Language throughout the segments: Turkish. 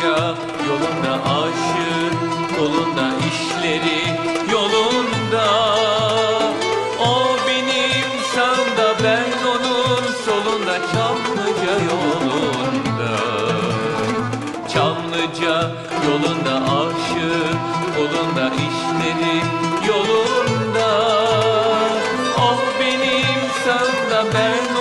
hoca Yolunda aşık, kolunda işleri yolunda. O benim sağımda ben onun solunda Çamlıca yolunda. Çamlıca yolunda aşık, kolunda işleri yolunda. Oh benim sağımda ben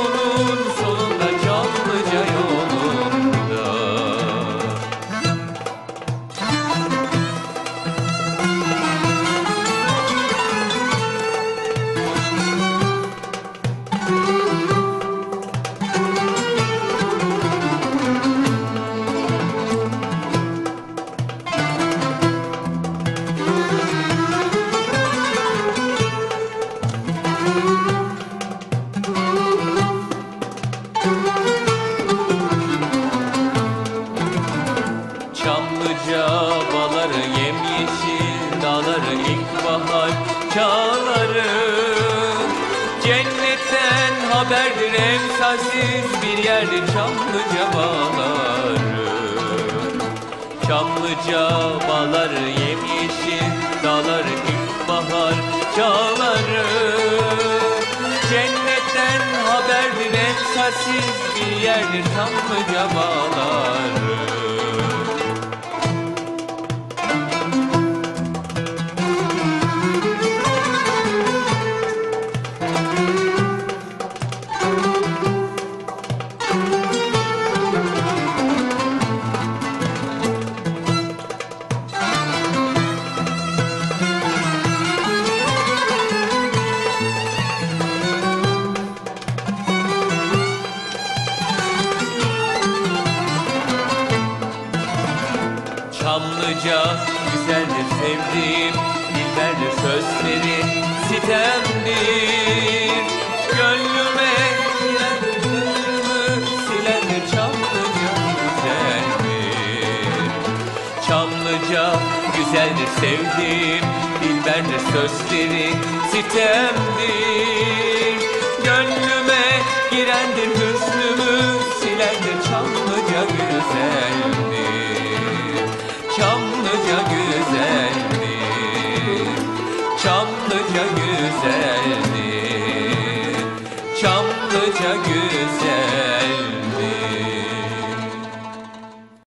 acabalar Yemyeşil dağlar ilkbahar çağları. Cennetten haberdir emsalsiz bir yerde Çamlıca bağları Çamlıca bağlar yemyeşil dağlar ilkbahar çağları. Cennetten haberdir emsalsiz bir yerde Çamlıca bağları Çamlıca güzeldir sevdiğim Dilberdir sözleri sitemdir. Gönlüme gönlümü silendir Çamlıca güzeldir Çamlıca güzeldir sevdiğim Dilberdir sözleri sitemdir. Gönlüme girendir hüznümü Çamlıca güzeldir